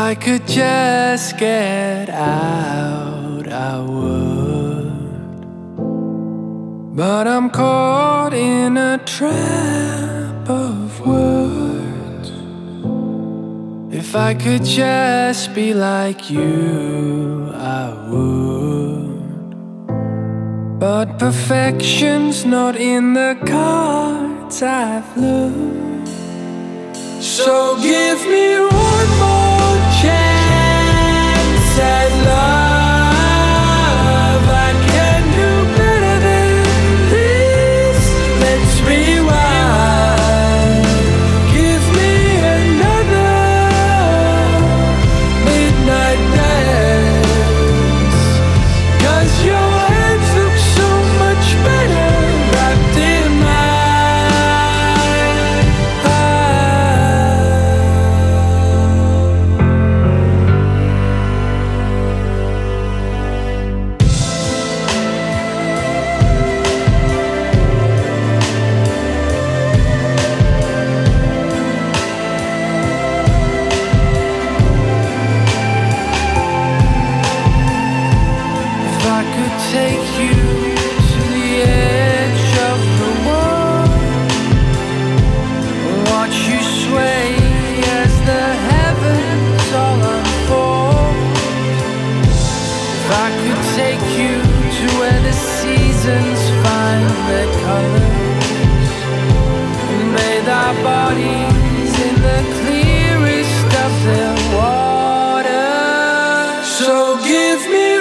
I could just get out, I would. But I'm caught in a trap of words. If I could just be like you, I would. But perfection's not in the cards I've looked. So give me give me